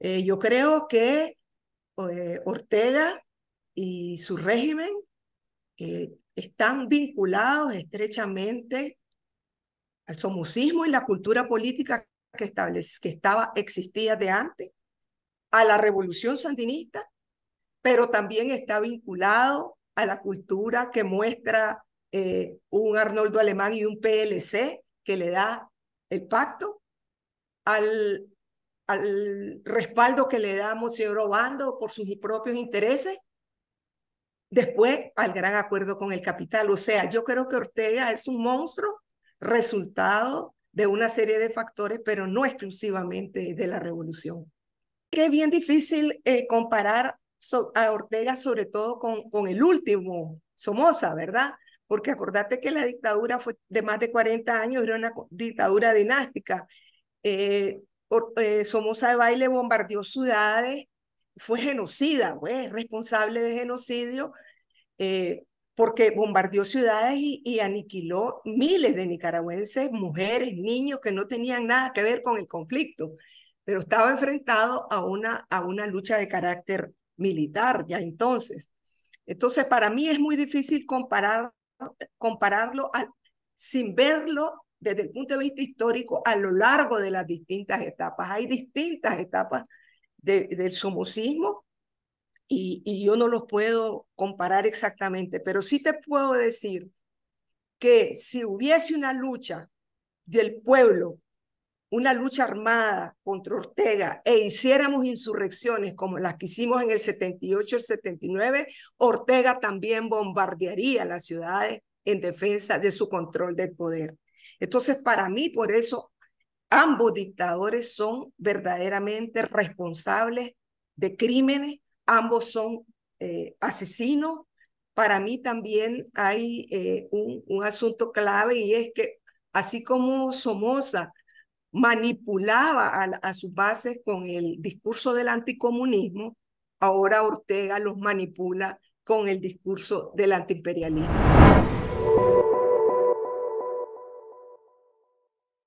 Eh, yo creo que eh, Ortega y su régimen eh, están vinculados estrechamente al somocismo y la cultura política que, establece, que estaba, existía de antes, a la revolución sandinista, pero también está vinculado a la cultura que muestra un Arnoldo Alemán y un PLC que le da el pacto, al al respaldo que le da Monseñor Obando por sus propios intereses, después al gran acuerdo con el capital. O sea, yo creo que Ortega es un monstruo resultado de una serie de factores, pero no exclusivamente de la revolución. Es bien difícil eh, comparar a Ortega sobre todo con, con el último, Somoza, ¿verdad? Porque acordate que la dictadura fue de más de 40 años, era una dictadura dinástica. Eh, eh, Somoza de Baile bombardeó ciudades, fue genocida, pues, responsable de genocidio, eh, porque bombardeó ciudades y, aniquiló miles de nicaragüenses, mujeres, niños que no tenían nada que ver con el conflicto, pero estaba enfrentado a una, a una lucha de carácter militar ya entonces. Entonces, para mí es muy difícil comparar, compararlo sin verlo desde el punto de vista histórico a lo largo de las distintas etapas. Hay distintas etapas del somocismo y, y yo no los puedo comparar exactamente, pero sí te puedo decir que si hubiese una lucha del pueblo, una lucha armada contra Ortega e hiciéramos insurrecciones como las que hicimos en el 78, el 79, Ortega también bombardearía las ciudades en defensa de su control del poder. Entonces, para mí, por eso, ambos dictadores son verdaderamente responsables de crímenes, ambos son eh, asesinos. Para mí también hay eh, un, un asunto clave y es que así como Somoza manipulaba a, a, sus bases con el discurso del anticomunismo, ahora Ortega los manipula con el discurso del antiimperialismo.